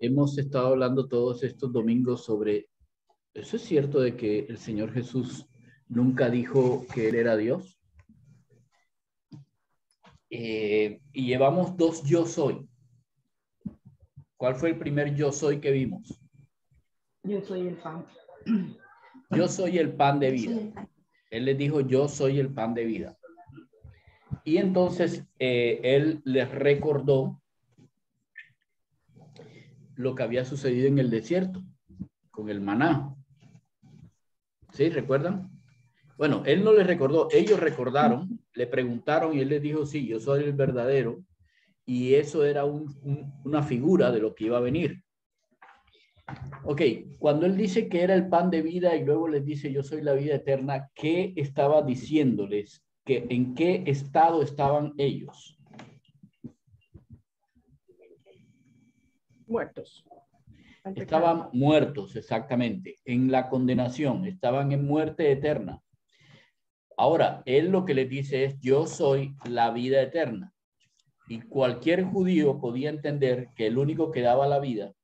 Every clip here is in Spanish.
hemos estado hablando todos estos domingos sobre, ¿eso es cierto de que el Señor Jesús nunca dijo que Él era Dios? Eh, y llevamos dos yo soy. ¿Cuál fue el primer yo soy que vimos? Yo soy el pan. Yo soy el pan de vida. Él les dijo, yo soy el pan de vida. Y entonces eh, él les recordó lo que había sucedido en el desierto con el maná. ¿Sí? ¿Recuerdan? Bueno, él no les recordó, ellos recordaron, le preguntaron y él les dijo, sí, yo soy el verdadero. Y eso era una figura de lo que iba a venir. Ok, cuando él dice que era el pan de vida y luego les dice yo soy la vida eterna, ¿qué estaba diciéndoles? ¿Que, ¿En qué estado estaban ellos? Muertos. Estaban muertos, exactamente, en la condenación, estaban en muerte eterna. Ahora, él lo que les dice es, yo soy la vida eterna. Y cualquier judío podía entender que el único que daba la vida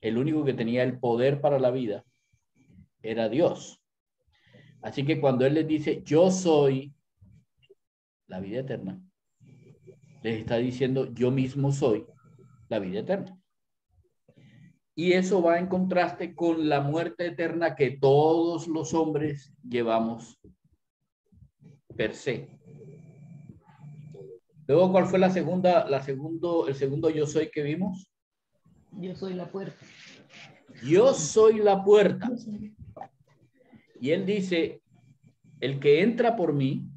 el único que tenía el poder para la vida era Dios. Así que cuando Él les dice, yo soy la vida eterna, les está diciendo, yo mismo soy la vida eterna. Y eso va en contraste con la muerte eterna que todos los hombres llevamos per se. Luego, ¿cuál fue la segunda, la segundo, el segundo yo soy que vimos? Yo soy la puerta. Yo soy la puerta. Y él dice, el que entra por mí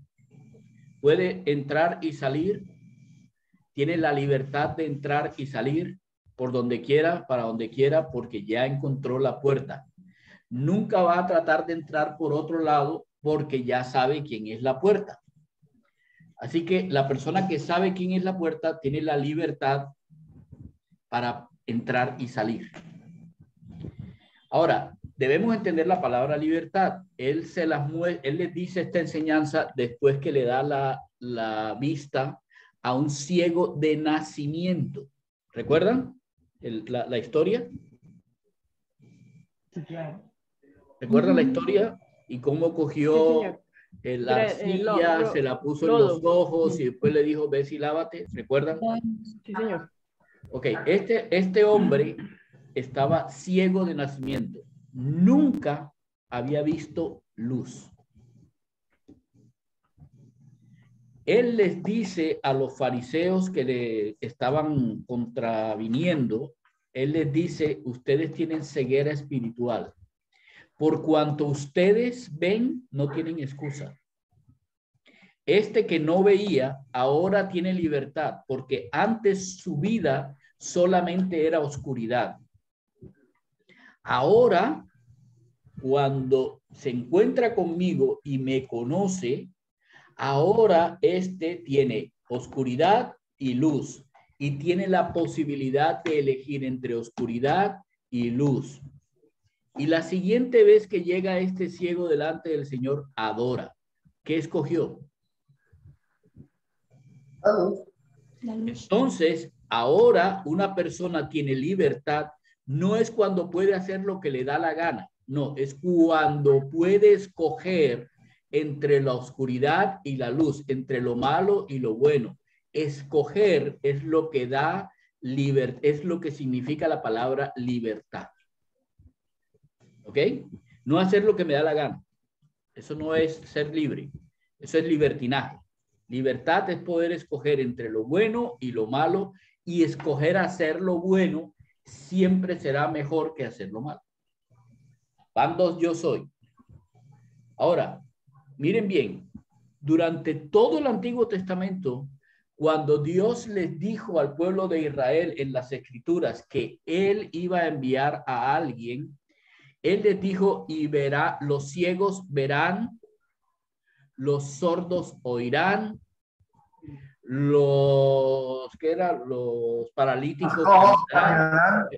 puede entrar y salir, tiene la libertad de entrar y salir por donde quiera, para donde quiera, porque ya encontró la puerta. Nunca va a tratar de entrar por otro lado porque ya sabe quién es la puerta. Así que la persona que sabe quién es la puerta tiene la libertad para entrar y salir. Ahora, debemos entender la palabra libertad. Él, se las él les dice esta enseñanza después que le da la, vista a un ciego de nacimiento. ¿Recuerdan la, historia? ¿Recuerdan la historia? Y cómo cogió la arcilla, se la puso en los ojos y después le dijo, ves y lávate. ¿Recuerdan? Sí, señor. Ok, este, este hombre estaba ciego de nacimiento. Nunca había visto luz. Él les dice a los fariseos que le estaban contraviniendo, él les dice, ustedes tienen ceguera espiritual. Por cuanto ustedes ven, no tienen excusa. Este que no veía, ahora tiene libertad, porque antes su vida solamente era oscuridad. Ahora, cuando se encuentra conmigo y me conoce, ahora este tiene oscuridad y luz y tiene la posibilidad de elegir entre oscuridad y luz. Y la siguiente vez que llega este ciego delante del Señor, adora. ¿Qué escogió? Entonces, Ahora una persona tiene libertad, no es cuando puede hacer lo que le da la gana, no, es cuando puede escoger entre la oscuridad y la luz, entre lo malo y lo bueno. Escoger es lo que da libertad, es lo que significa la palabra libertad. ¿Ok? No hacer lo que me da la gana. Eso no es ser libre. Eso es libertinaje. Libertad es poder escoger entre lo bueno y lo malo y escoger hacer lo bueno siempre será mejor que hacer lo malo. Van dos yo soy. Ahora, miren bien, durante todo el Antiguo Testamento, cuando Dios les dijo al pueblo de Israel en las escrituras que él iba a enviar a alguien, él les dijo, y verá, los ciegos verán, los sordos oirán, los que eran los paralíticos,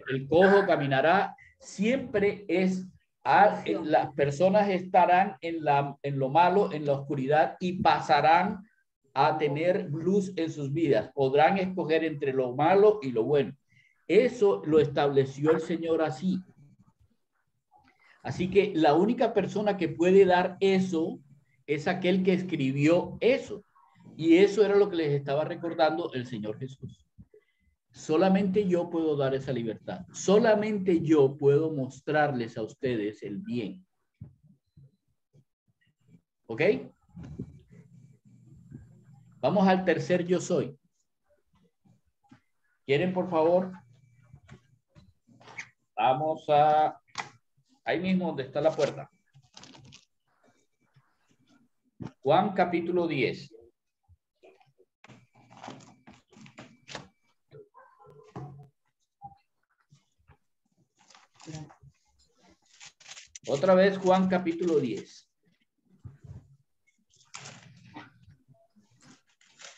el cojo caminará, siempre es las personas estarán en, la, en lo malo, en la oscuridad y pasarán a tener luz en sus vidas. Podrán escoger entre lo malo y lo bueno. Eso lo estableció el Señor así. Así que la única persona que puede dar eso es aquel que escribió eso. Y eso era lo que les estaba recordando el Señor Jesús. Solamente yo puedo dar esa libertad. Solamente yo puedo mostrarles a ustedes el bien. ¿Ok? Vamos al tercer yo soy. ¿Quieren, por favor? Vamos a... Ahí mismo donde está la puerta. Juan capítulo 10. Otra vez Juan capítulo 10.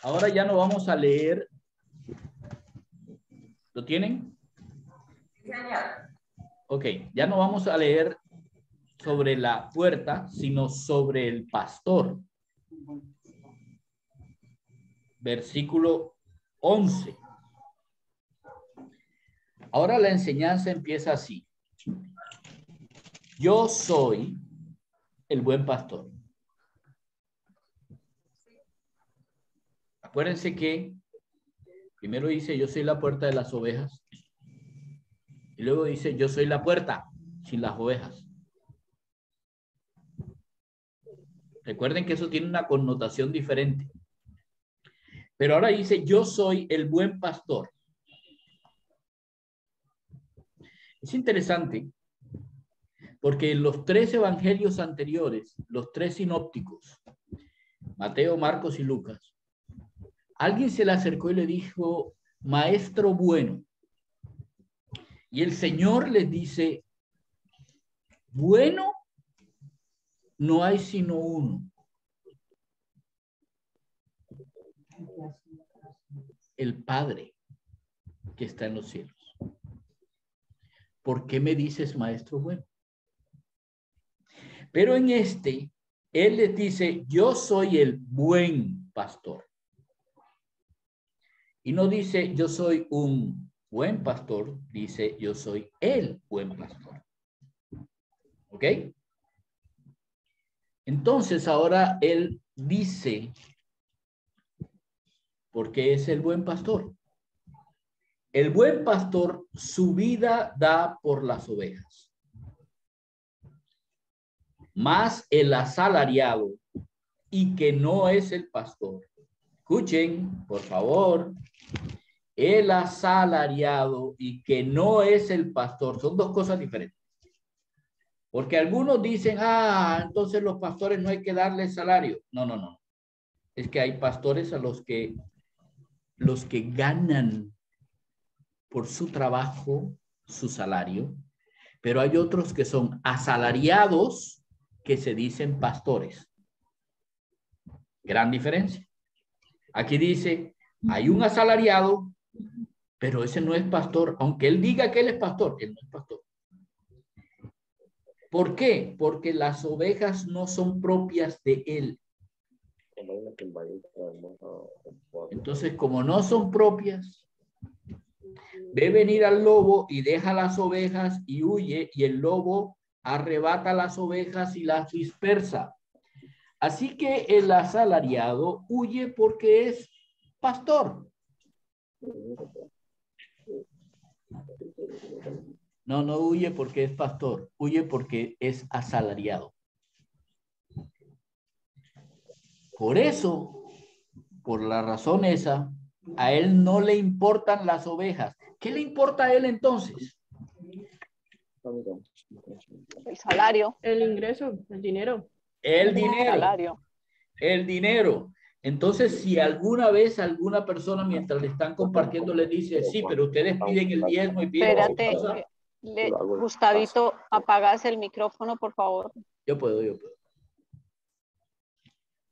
Ahora ya no vamos a leer. ¿Lo tienen? Ok, ya no vamos a leer sobre la puerta, sino sobre el pastor. Versículo 11. Ahora la enseñanza empieza así. Yo soy el buen pastor. Acuérdense que primero dice, yo soy la puerta de las ovejas. Y luego dice, yo soy la puerta sin las ovejas. Recuerden que eso tiene una connotación diferente. Pero ahora dice, yo soy el buen pastor. Es interesante porque en los tres evangelios anteriores, los tres sinópticos, Mateo, Marcos y Lucas, alguien se le acercó y le dijo, maestro bueno. Y el Señor les dice, bueno, no hay sino uno. El Padre que está en los cielos. ¿Por qué me dices maestro bueno? Pero en este, Él les dice, yo soy el buen pastor. Y no dice, yo soy un buen pastor, dice, yo soy el buen pastor. ¿Ok? Entonces ahora Él dice, porque es el buen pastor. El buen pastor su vida da por las ovejas más el asalariado y que no es el pastor. Escuchen, por favor, el asalariado y que no es el pastor. Son dos cosas diferentes. Porque algunos dicen, ah, entonces los pastores no hay que darles salario. No, no, no. Es que hay pastores a los que los que ganan por su trabajo su salario, pero hay otros que son asalariados que se dicen pastores. Gran diferencia. Aquí dice, hay un asalariado, pero ese no es pastor, aunque él diga que él es pastor, él no es pastor. ¿Por qué? Porque las ovejas no son propias de él. Entonces, como no son propias, ve venir al lobo y deja las ovejas y huye y el lobo arrebata las ovejas y las dispersa. Así que el asalariado huye porque es pastor. No, no huye porque es pastor, huye porque es asalariado. Por eso, por la razón esa, a él no le importan las ovejas. ¿Qué le importa a él entonces? El salario. El ingreso, el dinero. El dinero. El dinero. Entonces, si alguna vez alguna persona mientras le están compartiendo le dice, sí, pero ustedes piden el diezmo y piden... Espérate, le, Gustavito, apagas el micrófono, por favor. Yo puedo, yo puedo.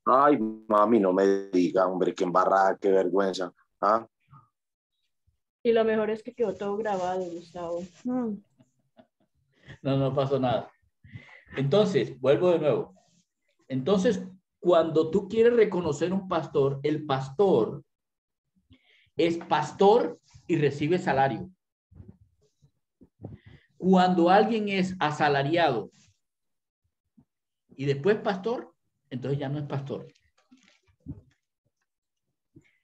Ay, mami, no me diga, hombre, qué embarrada, qué vergüenza. ¿Ah? Y lo mejor es que quedó todo grabado, Gustavo. Mm. No, no pasó nada. Entonces, vuelvo de nuevo. Entonces, cuando tú quieres reconocer un pastor, el pastor es pastor y recibe salario. Cuando alguien es asalariado y después pastor, entonces ya no es pastor.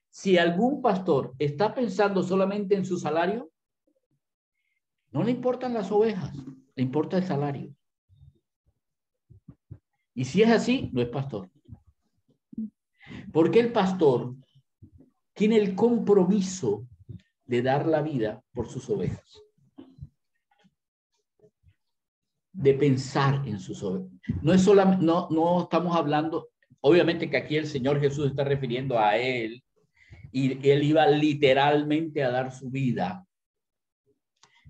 Si algún pastor está pensando solamente en su salario, no le importan las ovejas, le importa el salario. Y si es así, no es pastor. Porque el pastor tiene el compromiso de dar la vida por sus ovejas. De pensar en sus ovejas. No es solamente, no, no estamos hablando, obviamente que aquí el Señor Jesús está refiriendo a él y él iba literalmente a dar su vida.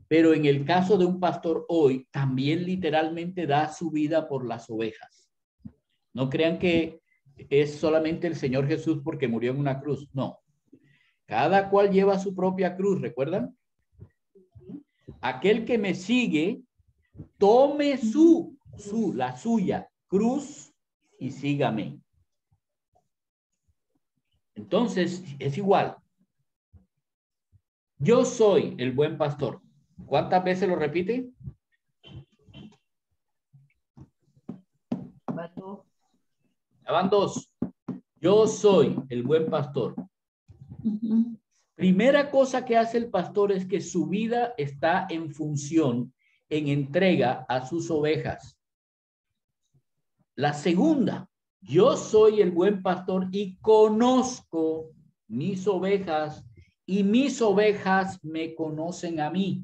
Pero en el caso de un pastor hoy, también literalmente da su vida por las ovejas. No crean que es solamente el Señor Jesús porque murió en una cruz. No. Cada cual lleva su propia cruz, ¿recuerdan? Aquel que me sigue, tome su, su, la suya, cruz y sígame. Entonces, es igual. Yo soy el buen pastor. ¿Cuántas veces lo repite? Van dos. Yo soy el buen pastor. Primera cosa que hace el pastor es que su vida está en función, en entrega a sus ovejas. La segunda, yo soy el buen pastor y conozco mis ovejas y mis ovejas me conocen a mí.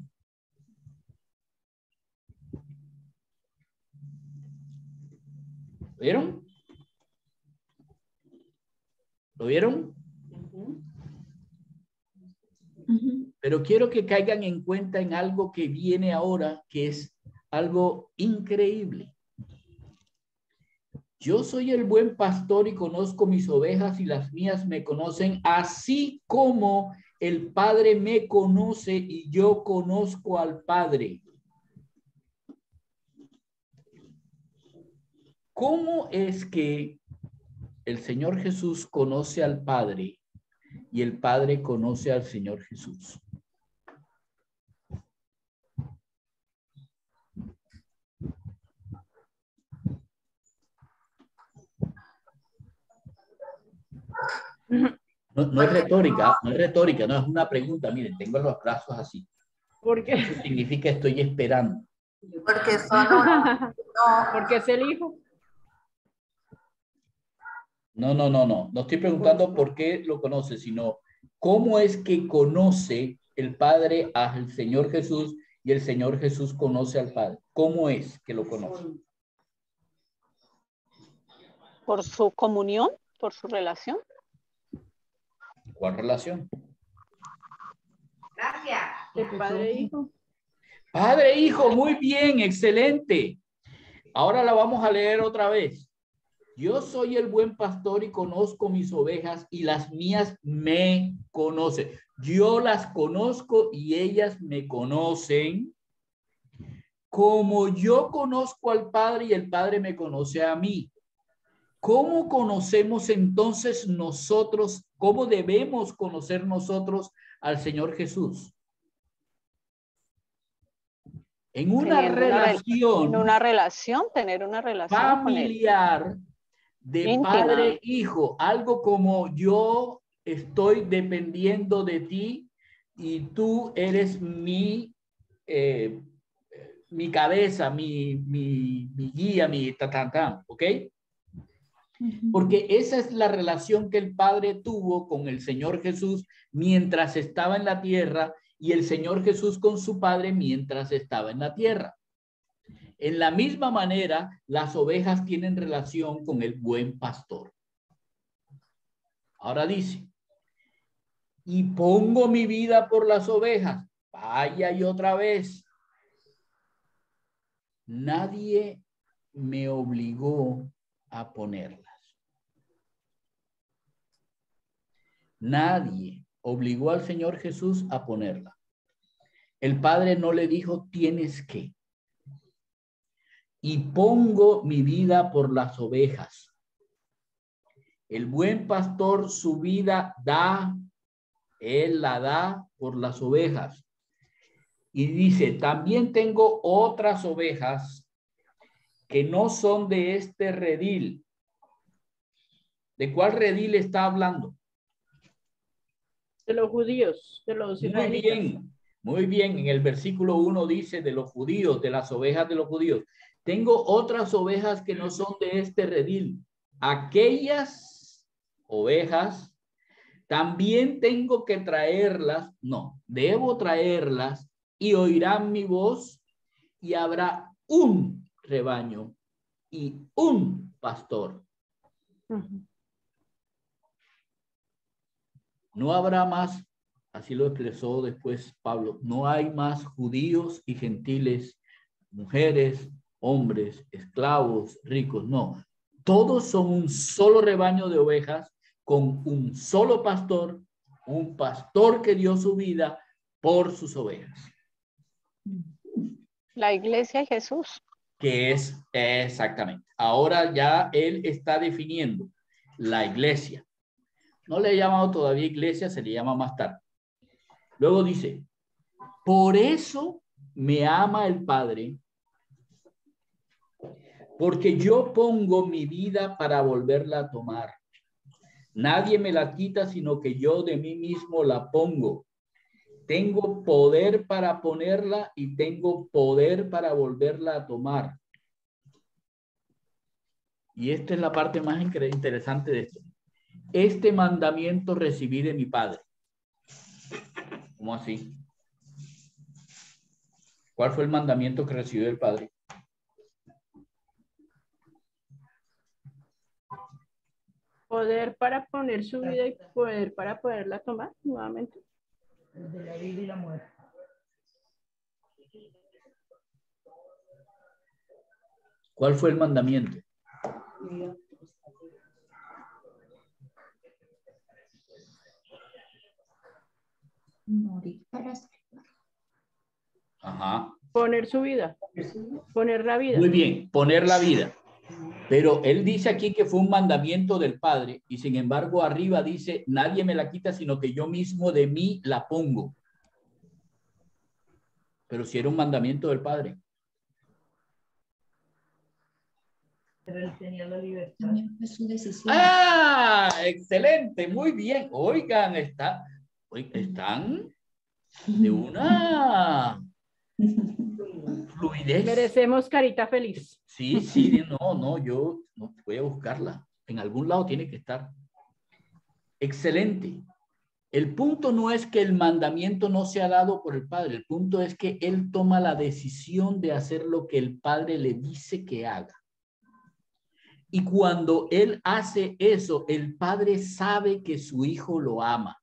¿Vieron? ¿Lo vieron? Pero quiero que caigan en cuenta en algo que viene ahora, que es algo increíble. Yo soy el buen pastor y conozco mis ovejas y las mías me conocen, así como el Padre me conoce y yo conozco al Padre. ¿Cómo es que el Señor Jesús conoce al Padre y el Padre conoce al Señor Jesús? No, es retórica, no es retórica, no es una pregunta. Miren, tengo los brazos así. ¿Por qué? Eso significa estoy esperando. Porque solo no. Porque es el hijo. No, no, no, no. No estoy preguntando por qué lo conoce, sino cómo es que conoce el Padre al Señor Jesús y el Señor Jesús conoce al Padre. ¿Cómo es que lo conoce? Por su comunión, por su relación. ¿Cuál relación? Gracias. padre e hijo. Padre e hijo, muy bien, excelente. Ahora la vamos a leer otra vez. Yo soy el buen pastor y conozco mis ovejas y las mías me conocen. Yo las conozco y ellas me conocen. Como yo conozco al Padre y el Padre me conoce a mí. ¿Cómo conocemos entonces nosotros, cómo debemos conocer nosotros al Señor Jesús? En una relación. en una relación, tener una relación familiar de padre hijo, algo como yo estoy dependiendo de ti y tú eres mi, eh, mi cabeza, mi, mi, mi guía, mi tatantán, ¿ok? Porque esa es la relación que el Padre tuvo con el Señor Jesús mientras estaba en la tierra y el Señor Jesús con su Padre mientras estaba en la tierra. En la misma manera, las ovejas tienen relación con el buen pastor. Ahora dice, y pongo mi vida por las ovejas. Vaya y otra vez. Nadie me obligó a ponerla. Nadie obligó al Señor Jesús a ponerla. El Padre no le dijo, tienes que. Y pongo mi vida por las ovejas. El buen pastor su vida da, él la da por las ovejas. Y dice, también tengo otras ovejas que no son de este redil. ¿De cuál redil está hablando? De los judíos, de los Muy israelitas. bien, muy bien. En el versículo 1 dice de los judíos, de las ovejas de los judíos. Tengo otras ovejas que no son de este redil. Aquellas ovejas también tengo que traerlas, no, debo traerlas y oirán mi voz y habrá un rebaño y un pastor. No habrá más, así lo expresó después Pablo, no hay más judíos y gentiles, mujeres, hombres, esclavos, ricos, no. Todos son un solo rebaño de ovejas con un solo pastor, un pastor que dio su vida por sus ovejas, La iglesia y Jesús. que es exactamente. Ahora ya él está definiendo la iglesia. No le he llamado todavía iglesia, se le llama más tarde. Luego dice, por eso me ama el Padre, porque yo pongo mi vida para volverla a tomar. Nadie me la quita, sino que yo de mí mismo la pongo. Tengo poder para ponerla y tengo poder para volverla a tomar. Y esta es la parte más interesante de esto. Este mandamiento recibí de mi Padre. ¿Cómo así? ¿Cuál fue el mandamiento que recibió el Padre? Poder para poner su vida y poder para poderla tomar nuevamente. De la vida y la muerte. ¿Cuál fue el mandamiento? Morir para salvar. Ajá. Poner su vida. Poner la vida. Muy bien, poner la vida. Pero él dice aquí que fue un mandamiento del Padre y sin embargo arriba dice, nadie me la quita, sino que yo mismo de mí la pongo. Pero si era un mandamiento del Padre. Pero él tenía la libertad. Su decisión. Ah, excelente, muy bien. Oigan, está, oigan, están de una fluidez. Merecemos carita feliz. Sí, sí, no, no, yo no voy a buscarla. En algún lado tiene que estar. Excelente. El punto no es que el mandamiento no sea dado por el Padre, el punto es que Él toma la decisión de hacer lo que el Padre le dice que haga. Y cuando Él hace eso, el Padre sabe que su Hijo lo ama.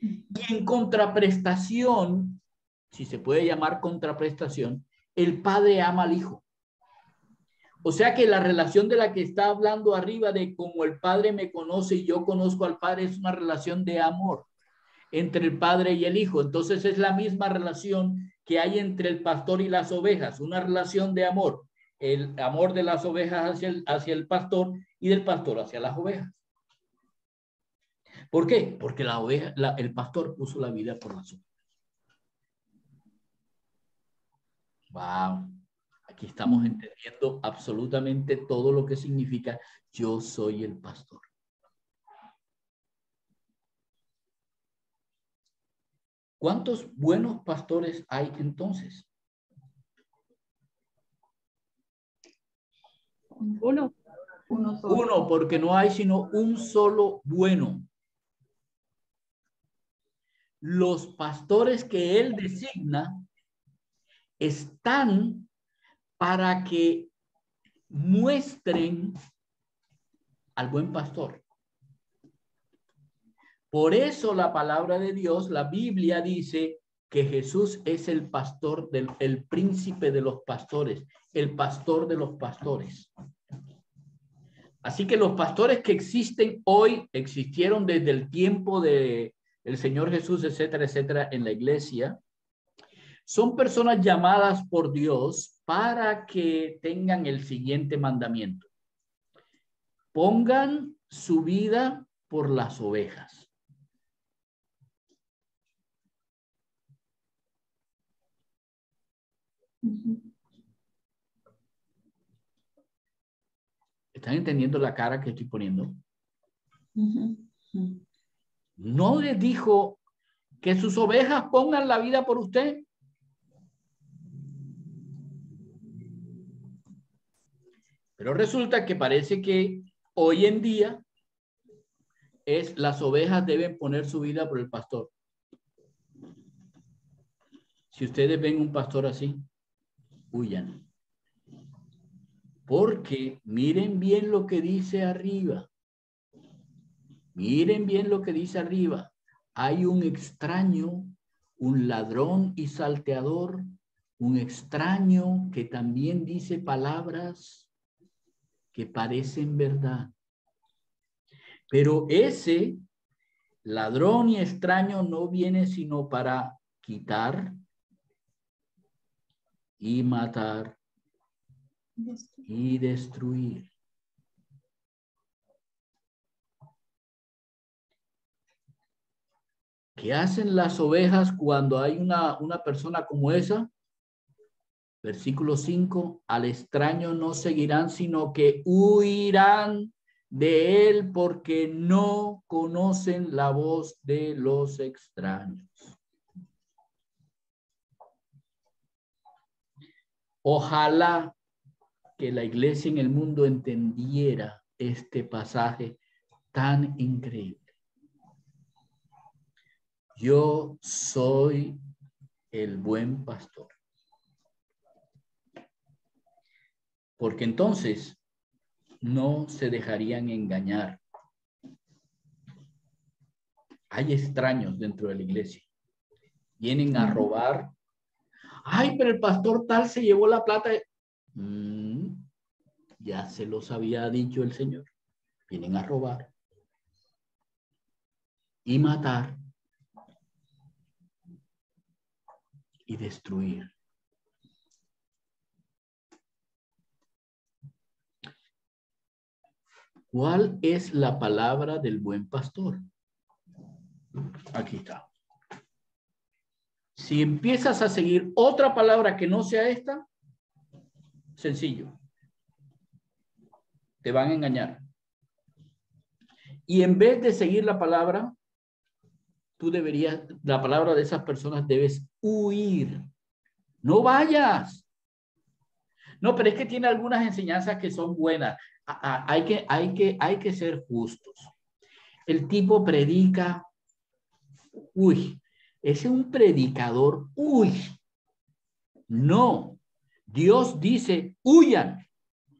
Y en contraprestación, si se puede llamar contraprestación, el Padre ama al Hijo. O sea que la relación de la que está hablando arriba de como el Padre me conoce y yo conozco al Padre es una relación de amor entre el Padre y el Hijo. Entonces es la misma relación que hay entre el pastor y las ovejas, una relación de amor. El amor de las ovejas hacia el, hacia el pastor y del pastor hacia las ovejas. ¿Por qué? Porque la oveja, el pastor puso la vida por las. Wow. Aquí estamos entendiendo absolutamente todo lo que significa yo soy el pastor. ¿Cuántos buenos pastores hay entonces? Uno. Uno solo. Uno, porque no hay sino un solo bueno. Los pastores que él designa están para que muestren al buen pastor. Por eso la palabra de Dios, la Biblia dice que Jesús es el pastor del el príncipe de los pastores, el pastor de los pastores. Así que los pastores que existen hoy existieron desde el tiempo de el Señor Jesús, etcétera, etcétera, en la iglesia. Son personas llamadas por Dios para que tengan el siguiente mandamiento. Pongan su vida por las ovejas. ¿Están entendiendo la cara que estoy poniendo? No les dijo que sus ovejas pongan la vida por usted. Pero resulta que parece que hoy en día es las ovejas deben poner su vida por el pastor. Si ustedes ven un pastor así, huyan. Porque miren bien lo que dice arriba. Miren bien lo que dice arriba. Hay un extraño, un ladrón y salteador, un extraño que también dice palabras que parecen verdad. Pero ese ladrón y extraño no viene sino para quitar y matar y destruir. ¿Qué hacen las ovejas cuando hay una, una persona como esa? Versículo 5, al extraño no seguirán, sino que huirán de él porque no conocen la voz de los extraños. Ojalá que la iglesia en el mundo entendiera este pasaje tan increíble. Yo soy el buen pastor. Porque entonces no se dejarían engañar. Hay extraños dentro de la iglesia. Vienen a robar. Ay, pero el pastor tal se llevó la plata. Mm, ya se los había dicho el Señor. Vienen a robar y matar y destruir. ¿Cuál es la palabra del buen pastor? Aquí está. Si empiezas a seguir otra palabra que no sea esta, sencillo. Te van a engañar. Y en vez de seguir la palabra, tú deberías, la palabra de esas personas debes huir. No vayas. No, pero es que tiene algunas enseñanzas que son buenas. Hay que, hay que, hay que ser justos. El tipo predica, uy, ese es un predicador, uy. No, Dios dice, huyan.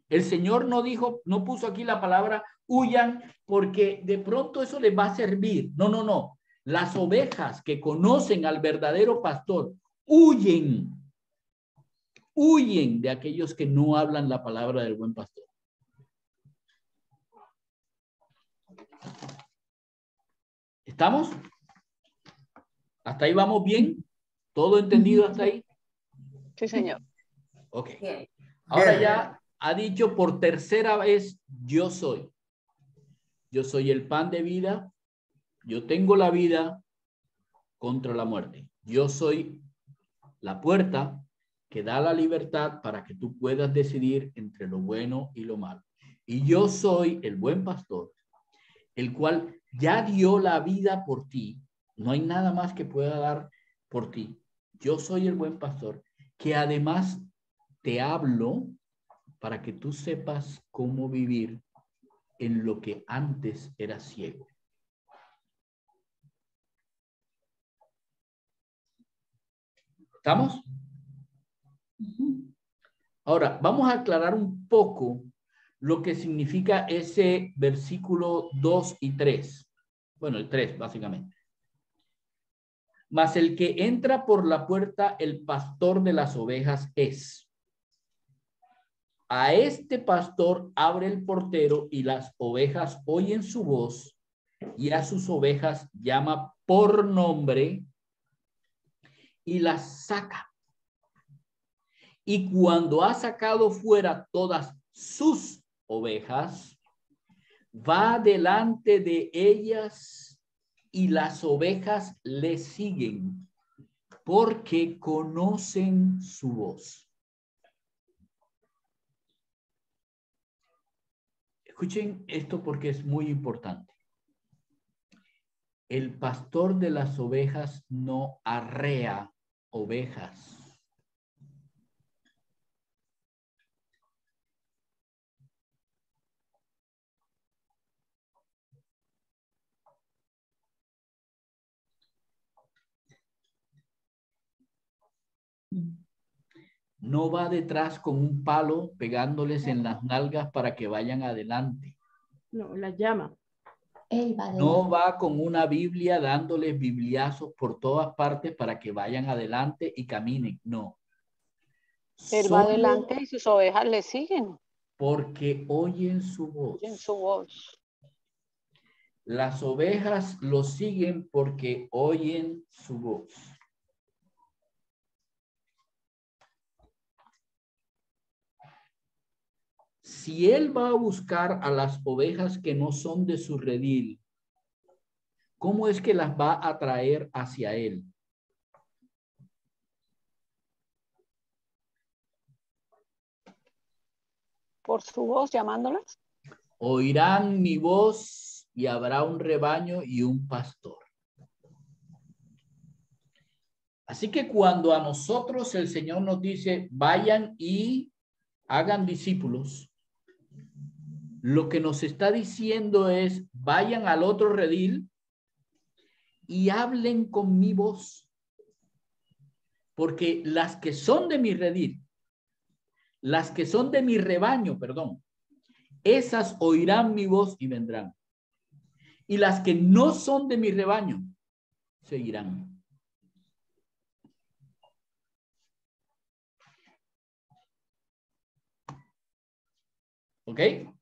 El Señor no dijo, no puso aquí la palabra huyan porque de pronto eso les va a servir. No, no, no. Las ovejas que conocen al verdadero pastor huyen, huyen de aquellos que no hablan la palabra del buen pastor. ¿Estamos? ¿Hasta ahí vamos bien? ¿Todo entendido hasta ahí? Sí, señor. Ok. Ahora ya ha dicho por tercera vez, yo soy. Yo soy el pan de vida. Yo tengo la vida contra la muerte. Yo soy la puerta que da la libertad para que tú puedas decidir entre lo bueno y lo malo. Y yo soy el buen pastor, el cual ya dio la vida por ti. No hay nada más que pueda dar por ti. Yo soy el buen pastor, que además te hablo para que tú sepas cómo vivir en lo que antes era ciego. ¿Estamos? Ahora, vamos a aclarar un poco lo que significa ese versículo 2 y 3. Bueno, el 3, básicamente. Mas el que entra por la puerta, el pastor de las ovejas es. A este pastor abre el portero y las ovejas oyen su voz y a sus ovejas llama por nombre y las saca. Y cuando ha sacado fuera todas sus ovejas, va delante de ellas y las ovejas le siguen porque conocen su voz. Escuchen esto porque es muy importante. El pastor de las ovejas no arrea ovejas. No va detrás con un palo pegándoles en las nalgas para que vayan adelante. No, la llama. Él va No va con una Biblia dándoles bibliazos por todas partes para que vayan adelante y caminen. No. Él va adelante y sus ovejas le siguen Porque oyen su voz. en su voz. Las ovejas lo siguen porque oyen su voz. Si él va a buscar a las ovejas que no son de su redil, ¿cómo es que las va a traer hacia él? Por su voz llamándolas. Oirán mi voz y habrá un rebaño y un pastor. Así que cuando a nosotros el Señor nos dice, vayan y hagan discípulos, lo que nos está diciendo es, vayan al otro redil y hablen con mi voz. Porque las que son de mi redil, las que son de mi rebaño, perdón, esas oirán mi voz y vendrán. Y las que no son de mi rebaño, seguirán. ¿Ok?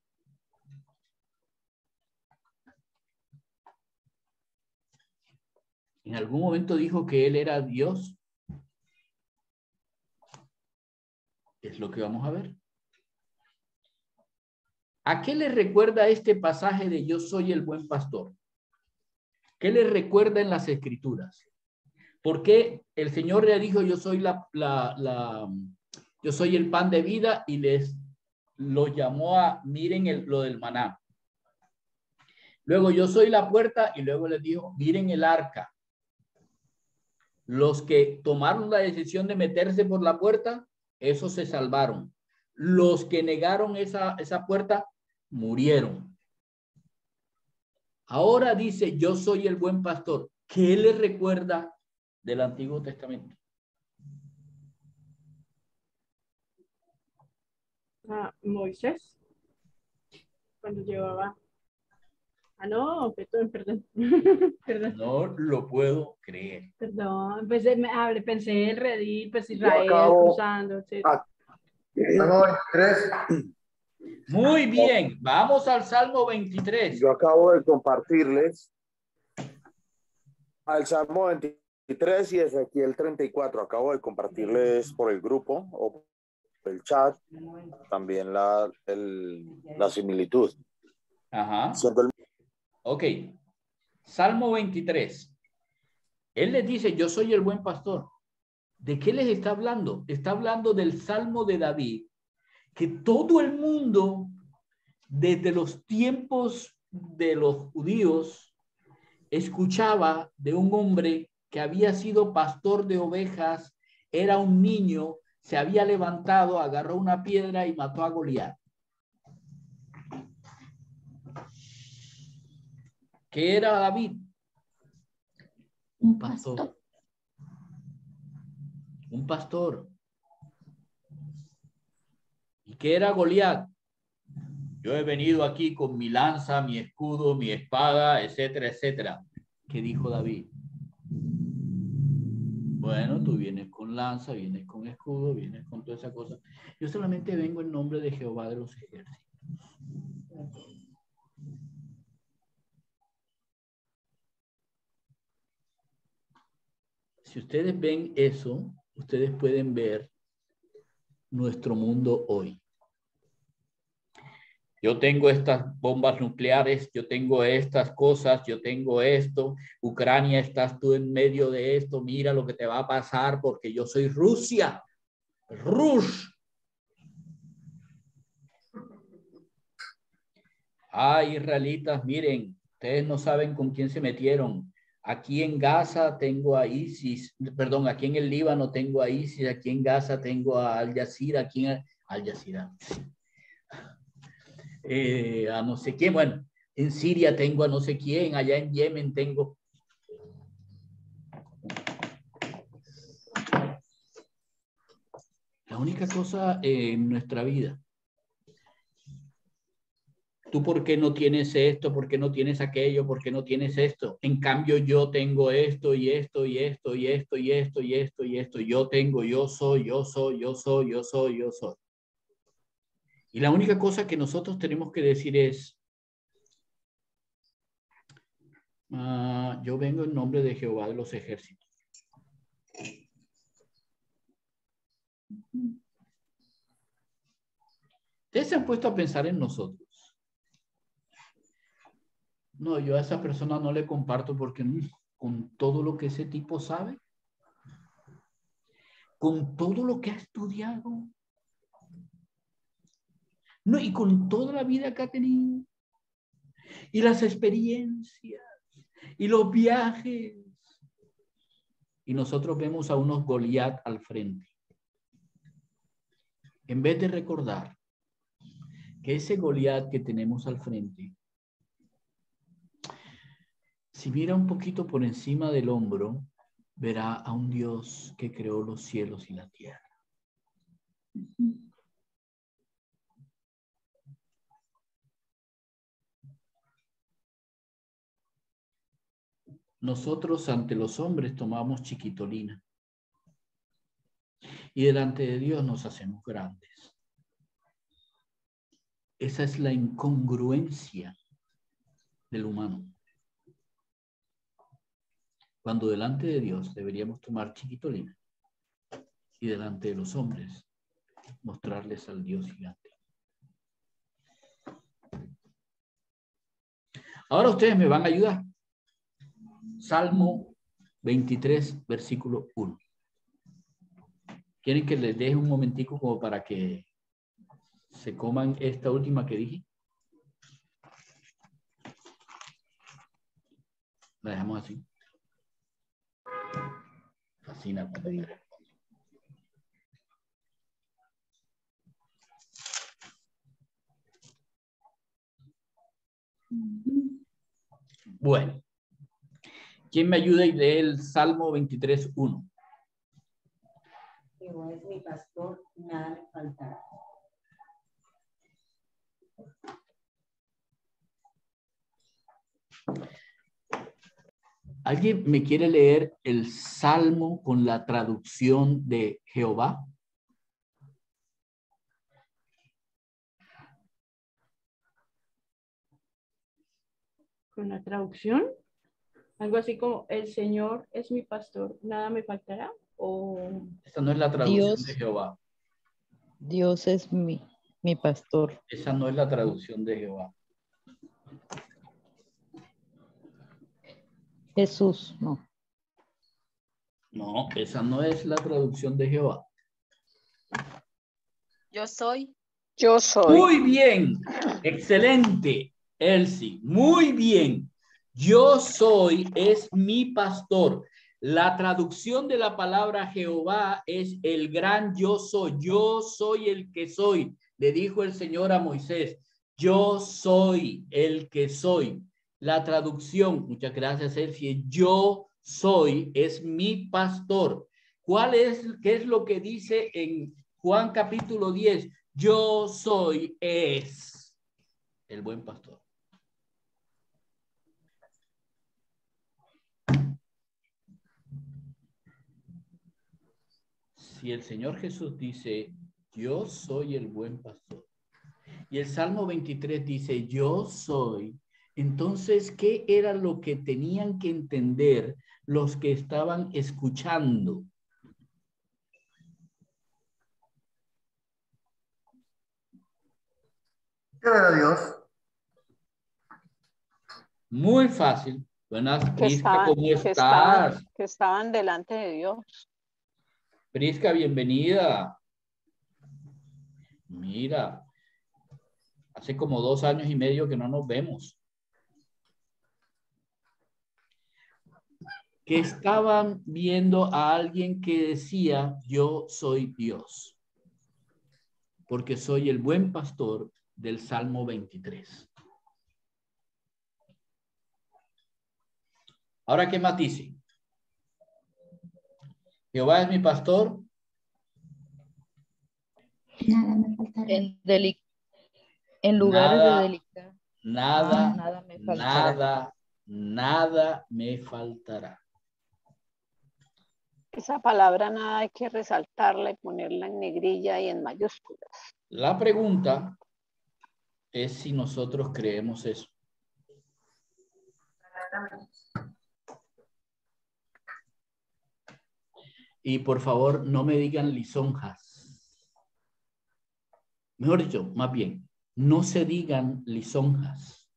En algún momento dijo que él era Dios. Es lo que vamos a ver. ¿A qué le recuerda este pasaje de yo soy el buen pastor? ¿Qué le recuerda en las escrituras? Porque el Señor le dijo yo soy la, la, yo soy el pan de vida y les lo llamó a miren el, lo del maná. Luego yo soy la puerta y luego les dijo miren el arca. Los que tomaron la decisión de meterse por la puerta, esos se salvaron. Los que negaron esa, esa puerta murieron. Ahora dice, yo soy el buen pastor. ¿Qué le recuerda del Antiguo Testamento? a Moisés cuando llevaba. Ah, no, perdón, perdón. perdón, No lo puedo creer. perdón. Pensé, me, hablé, pensé el redil, pues Israel acabo- cruzando. Salmo 23. Muy bien, vamos al Salmo 23. Yo acabo de compartirles al Salmo 23 y Ezequiel 34. Acabo de compartirles por el grupo o por el chat también la, el- la similitud. Ajá. Siendo el- Ok. Salmo 23. Él les dice, yo soy el buen pastor. ¿De qué les está hablando? Está hablando del Salmo de David, que todo el mundo, desde los tiempos de los judíos, escuchaba de un hombre que había sido pastor de ovejas, era un niño, se había levantado, agarró una piedra y mató a Goliat. ¿Qué era David? Un pastor. pastor. Un pastor. ¿Y qué era Goliat? Yo he venido aquí con mi lanza, mi escudo, mi espada, etcétera, etcétera. ¿Qué dijo David? Bueno, tú vienes con lanza, vienes con escudo, vienes con toda esa cosa. Yo solamente vengo en nombre de Jehová de los ejércitos. Si ustedes ven eso, ustedes pueden ver nuestro mundo hoy. Yo tengo estas bombas nucleares, yo tengo estas cosas, yo tengo esto. Ucrania, estás tú en medio de esto, mira lo que te va a pasar porque yo soy Rusia. Rus. Ay, israelitas, miren, ustedes no saben con quién se metieron. Aquí en Gaza tengo a ISIS, perdón, aquí en el Líbano tengo a ISIS, aquí en Gaza tengo a Al Jazeera, aquí en Al Jazeera. Eh, a no sé quién, bueno, en Siria tengo a no sé quién, allá en Yemen tengo. La única cosa en nuestra vida tú por qué no tienes esto, por qué no tienes aquello, por qué no tienes esto. En cambio, yo tengo esto y esto y esto y esto y esto y esto y esto. Yo tengo, yo soy, yo soy, yo soy, yo soy, yo soy. Y la única cosa que nosotros tenemos que decir es, ah, yo vengo en nombre de Jehová de los ejércitos. Ustedes se han puesto a pensar en nosotros. No, yo a esa persona no le comparto porque mm, con todo lo que ese tipo sabe, con todo lo que ha estudiado, no, y con toda la vida que ha tenido, y las experiencias, y los viajes. Y nosotros vemos a unos Goliat al frente. En vez de recordar que ese Goliat que tenemos al frente si mira un poquito por encima del hombro, verá a un Dios que creó los cielos y la tierra. Nosotros ante los hombres tomamos chiquitolina y delante de Dios nos hacemos grandes. Esa es la incongruencia del humano cuando delante de Dios deberíamos tomar chiquitolina y delante de los hombres mostrarles al Dios gigante. Ahora ustedes me van a ayudar. Salmo 23, versículo 1. ¿Quieren que les deje un momentico como para que se coman esta última que dije? La dejamos así. Bueno, ¿quién me ayuda y lee el Salmo 23.1? Jehová es mi pastor, nada faltará. ¿Alguien me quiere leer el Salmo con la traducción de Jehová? Con la traducción, algo así como el Señor es mi pastor, nada me faltará. O esa no es la traducción de Jehová. Dios es mi, mi pastor. Esa no es la traducción de Jehová. Jesús, no. No, esa no es la traducción de Jehová. Yo soy. Yo soy. Muy bien, excelente, Elsie, muy bien. Yo soy es mi pastor. La traducción de la palabra Jehová es el gran yo soy. Yo soy el que soy. Le dijo el Señor a Moisés, yo soy el que soy. La traducción, muchas gracias, Elsie, yo soy, es mi pastor. ¿Cuál es, qué es lo que dice en Juan capítulo 10? Yo soy, es el buen pastor. Si el Señor Jesús dice, yo soy el buen pastor, y el Salmo 23 dice, yo soy entonces, ¿qué era lo que tenían que entender los que estaban escuchando? ¿Qué era Dios? Muy fácil. Buenas, Prisca, ¿cómo estás? que estaban delante de Dios. Prisca, bienvenida. Mira, Hace como dos años y medio que no nos vemos. Que estaban viendo a alguien que decía, yo soy Dios, porque soy el buen pastor del Salmo 23. Ahora, ¿qué más dice? Jehová es mi pastor. Nada me faltará. En, deli- en lugares Nada. de delicado. Nada, nada me faltará. nada, nada me faltará. Esa palabra nada hay que resaltarla y ponerla en negrilla y en mayúsculas. La pregunta es si nosotros creemos eso. Y por favor, no me digan lisonjas. Mejor dicho, más bien, no se digan lisonjas.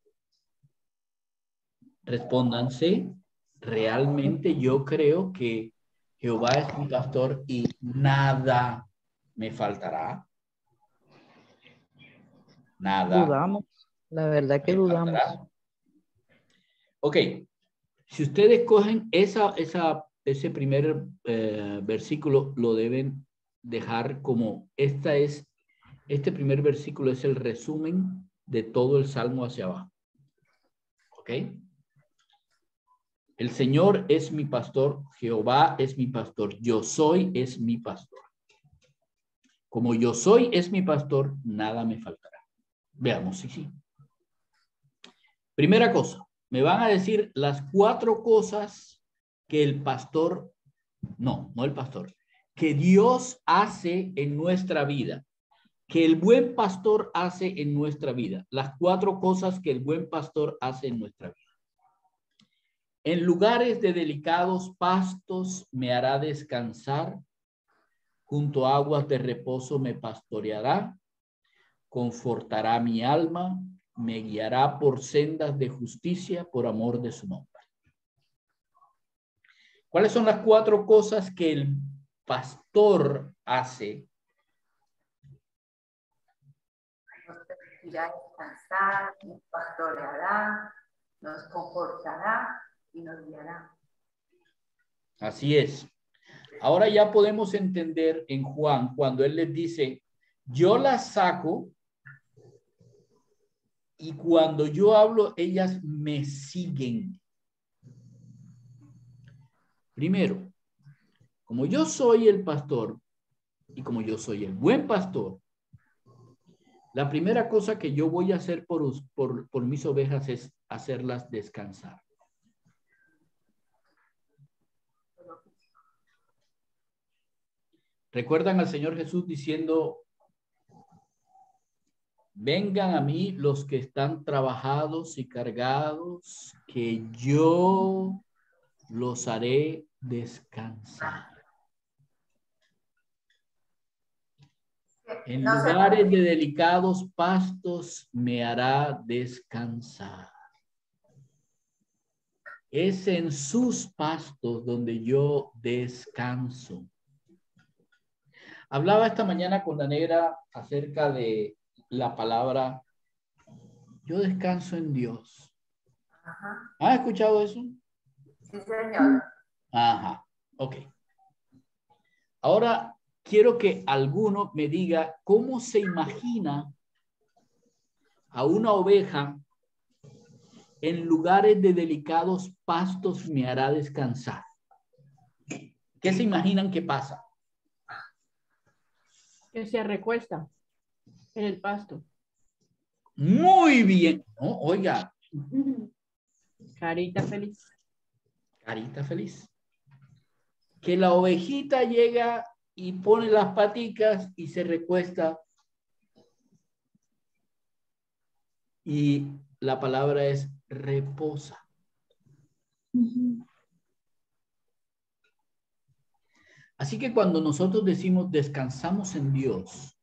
Respóndanse, realmente yo creo que Jehová es mi pastor y nada me faltará. Nada. Dudamos. La verdad que dudamos. faltará. Ok, si ustedes cogen esa, esa, ese primer eh, versículo, lo deben dejar como, esta es, este primer versículo es el resumen de todo el Salmo hacia abajo. ¿Ok? El Señor es mi pastor, Jehová es mi pastor, yo soy es mi pastor. Como yo soy es mi pastor, nada me faltará. Veamos, sí, sí. Primera cosa, me van a decir las cuatro cosas que el pastor, no, no el pastor, que Dios hace en nuestra vida, que el buen pastor hace en nuestra vida. Las cuatro cosas que el buen pastor hace en nuestra vida. En lugares de delicados pastos me hará descansar, junto a aguas de reposo me pastoreará, confortará mi alma, me guiará por sendas de justicia por amor de su nombre. ¿Cuáles son las cuatro cosas que el pastor hace? Nos permitirá descansar, nos pastoreará, nos confortará y nos guiará. Así es. Ahora ya podemos entender en Juan cuando él les dice, yo las saco y cuando yo hablo, ellas me siguen. Primero, como yo soy el pastor y como yo soy el buen pastor, la primera cosa que yo voy a hacer por, por mis ovejas es hacerlas descansar. ¿Recuerdan al Señor Jesús diciendo, vengan a mí los que están trabajados y cargados, que yo los haré descansar? En lugares de delicados pastos me hará descansar. Es en sus pastos donde yo descanso. Hablaba esta mañana con la negra acerca de la palabra yo descanso en Dios. Ajá. ¿Has escuchado eso? Sí, señor. Ajá, ok. Ahora quiero que alguno me diga cómo se imagina a una oveja en lugares de delicados pastos me hará descansar. ¿Qué se imaginan que pasa? Que se recuesta en el pasto. Muy bien. Oiga, Carita feliz. carita feliz. Que la ovejita llega y pone las paticas y se recuesta. Y la palabra es reposa. Así que cuando nosotros decimos descansamos en Dios,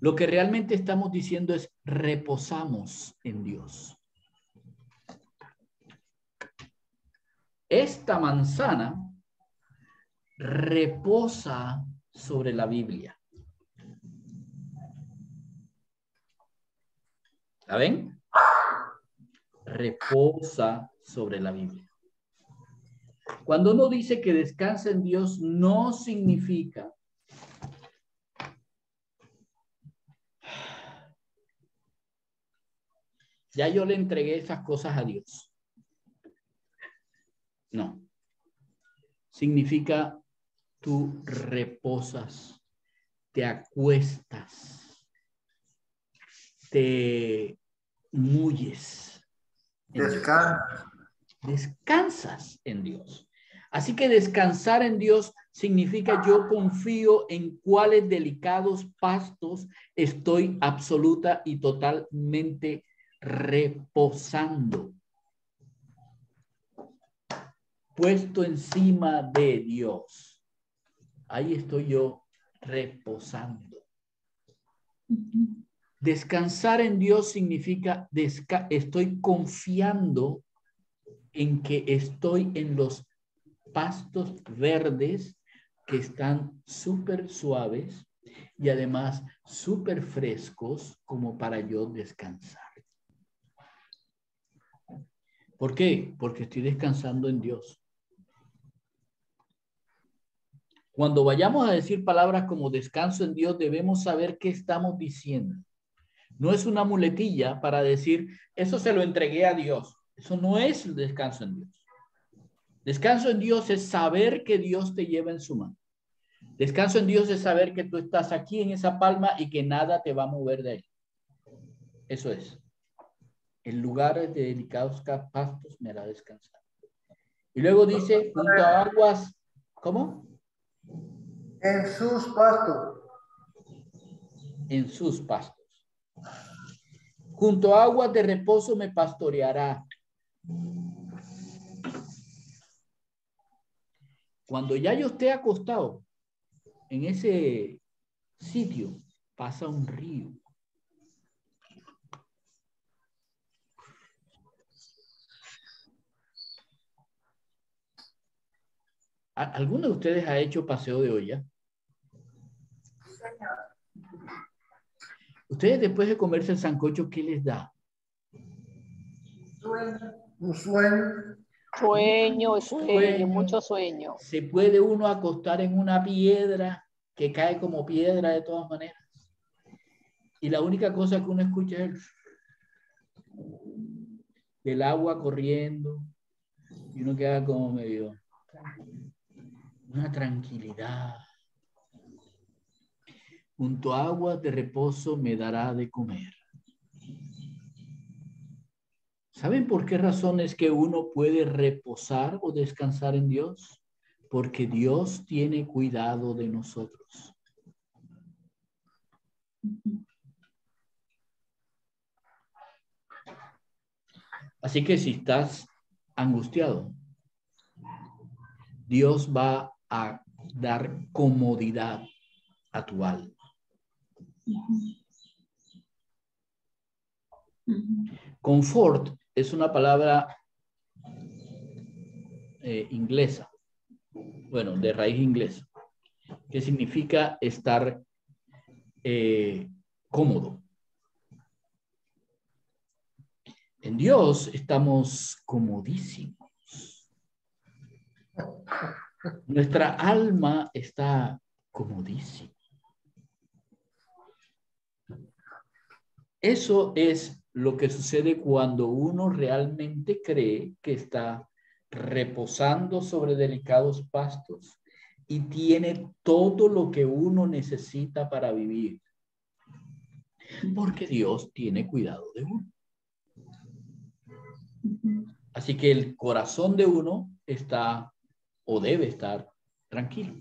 lo que realmente estamos diciendo es reposamos en Dios. Esta manzana reposa sobre la Biblia. ¿La ven? Reposa sobre la Biblia. Cuando uno dice que descansa en Dios, no significa ya yo le entregué esas cosas a Dios. No. Significa tú reposas, te acuestas, te muyes. Descansa. Descansas en Dios. Así que descansar en Dios significa yo confío en cuáles delicados pastos estoy absoluta y totalmente reposando. Puesto encima de Dios. Ahí estoy yo reposando. Descansar en Dios significa estoy confiando en que estoy en los pastos verdes que están súper suaves y además súper frescos como para yo descansar. ¿Por qué? Porque estoy descansando en Dios. Cuando vayamos a decir palabras como descanso en Dios, debemos saber qué estamos diciendo. No es una muletilla para decir, eso se lo entregué a Dios. Eso no es el descanso en Dios. Descanso en Dios es saber que Dios te lleva en su mano. Descanso en Dios es saber que tú estás aquí en esa palma y que nada te va a mover de ahí. Eso es. En lugares de delicados pastos me hará descansar. Y luego dice, junto a aguas, ¿cómo? En sus pastos. En sus pastos. Junto a aguas de reposo me pastoreará. Cuando ya yo esté acostado en ese sitio, pasa un río. ¿Alguno de ustedes ha hecho paseo de olla? Ustedes después de comerse el sancocho, ¿qué les da? Un sueño. Sueño, sueño, mucho sueño. Se puede uno acostar en una piedra que cae como piedra de todas maneras. Y la única cosa que uno escucha es el agua corriendo y uno queda como medio una tranquilidad. Junto a agua de reposo me dará de comer. ¿Saben por qué razón es que uno puede reposar o descansar en Dios? Porque Dios tiene cuidado de nosotros. Así que si estás angustiado, Dios va a dar comodidad a tu alma. Confort es una palabra eh, inglesa, bueno, de raíz inglesa, que significa estar eh, cómodo. En Dios estamos comodísimos. Nuestra alma está comodísima. Eso es lo que sucede cuando uno realmente cree que está reposando sobre delicados pastos y tiene todo lo que uno necesita para vivir. Porque Dios tiene cuidado de uno. Así que el corazón de uno está o debe estar tranquilo.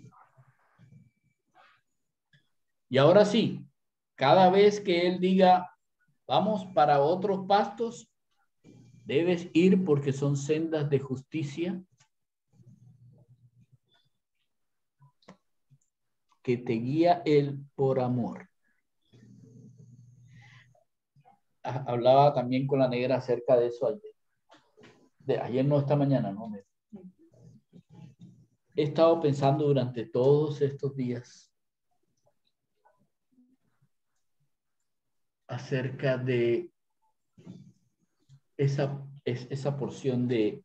Y ahora sí, cada vez que Él diga, vamos para otros pastos, debes ir porque son sendas de justicia que te guía Él por amor. Ah, hablaba también con la negra acerca de eso ayer. De, ayer no, esta mañana, no. He estado pensando durante todos estos días acerca de esa, es, esa porción de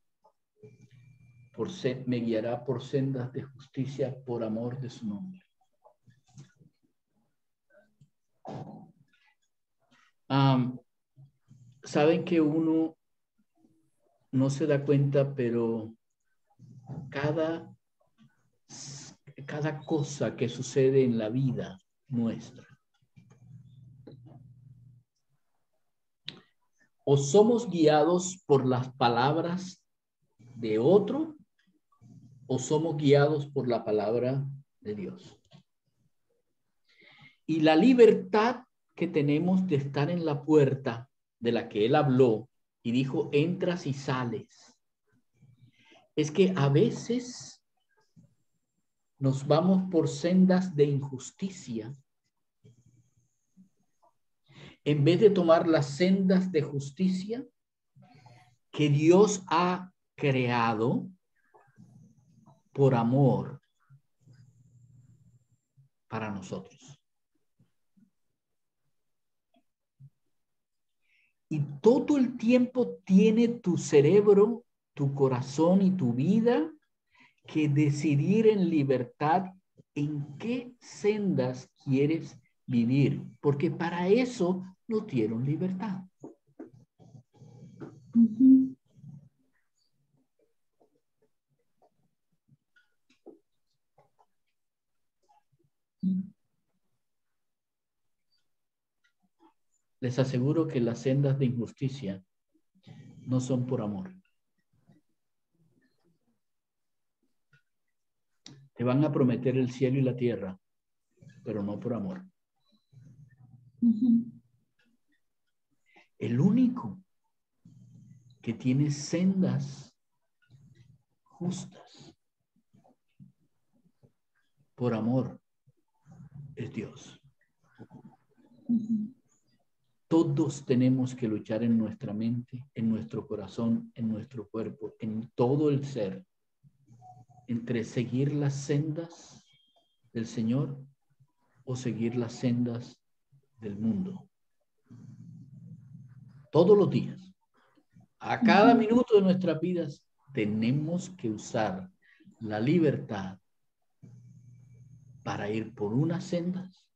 por se- me guiará por sendas de justicia por amor de su nombre. Saben que uno no se da cuenta, pero cada, cada cosa que sucede en la vida nuestra, o somos guiados por las palabras de otro, o somos guiados por la palabra de Dios. Y la libertad que tenemos de estar en la puerta de la que él habló y dijo, entras y sales, es que a veces nos vamos por sendas de injusticia en vez de tomar las sendas de justicia que Dios ha creado por amor para nosotros. Y todo el tiempo tiene tu cerebro, tu corazón y tu vida que decidir en libertad en qué sendas quieres vivir, porque para eso no dieron libertad. Les aseguro que las sendas de injusticia no son por amor. Te van a prometer el cielo y la tierra, pero no por amor. El único que tiene sendas justas por amor es Dios. Todos tenemos que luchar en nuestra mente, en nuestro corazón, en nuestro cuerpo, en todo el ser, entre seguir las sendas del Señor o seguir las sendas del mundo. Todos los días, a cada minuto de nuestras vidas, tenemos que usar la libertad para ir por unas sendas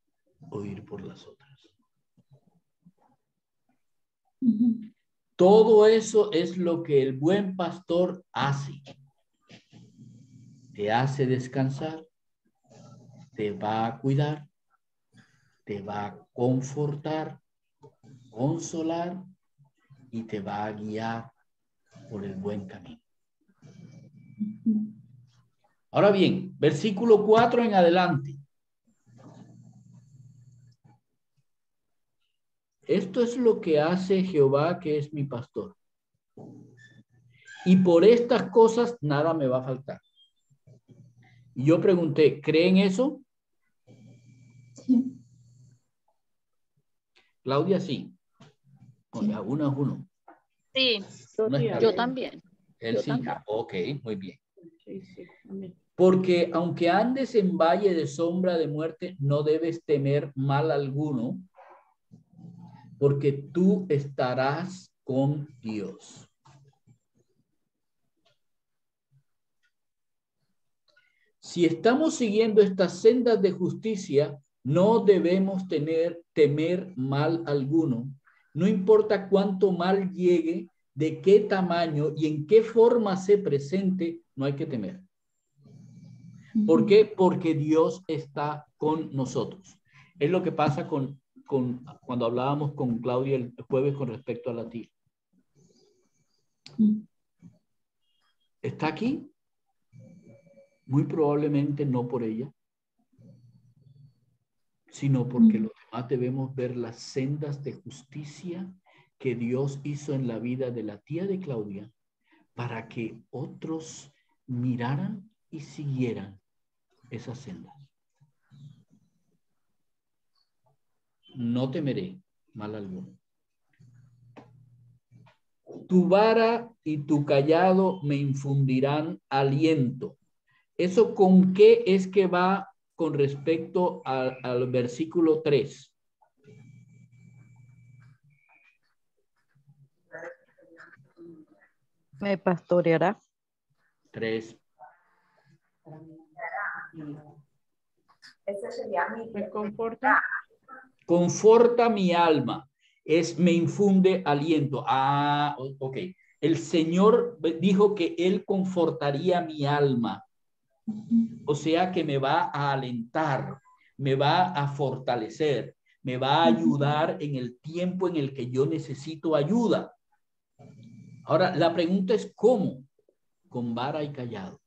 o ir por las otras. Todo eso es lo que el buen pastor hace. Te hace descansar, te va a cuidar, te va a confortar, consolar y te va a guiar por el buen camino. Ahora bien, versículo 4 en adelante. Esto es lo que hace Jehová, que es mi pastor. Y por estas cosas nada me va a faltar. Y yo pregunté, ¿creen eso? Sí. Claudia, sí. O sea, uno es uno. Sí, Yo también. Él Yo sí. también. Ok, muy bien. Sí, sí, amén. Porque aunque andes en valle de sombra de muerte, no debes temer mal alguno, porque tú estarás con Dios. Si estamos siguiendo estas sendas de justicia, no debemos tener temer mal alguno. No importa cuánto mal llegue, de qué tamaño y en qué forma se presente, no hay que temer. ¿Por qué? Porque Dios está con nosotros. Es lo que pasa con, con cuando hablábamos con Claudia el jueves con respecto a la tía. ¿Está aquí? Muy probablemente no por ella, sino porque Mm. Los demás debemos ver las sendas de justicia que Dios hizo en la vida de la tía de Claudia para que otros miraran y siguieran esas sendas. No temeré mal alguno. Tu vara y tu callado me infundirán aliento. ¿Eso con qué es que va con respecto a- al versículo 3? Me pastoreará. Tres. Ese sería mi. Me conforta. Conforta mi alma. Es me infunde aliento. Ah, ok. El Señor dijo que Él confortaría mi alma. O sea que me va a alentar, me va a fortalecer, me va a ayudar en el tiempo en el que yo necesito ayuda. Ahora, la pregunta es cómo, con vara y callado.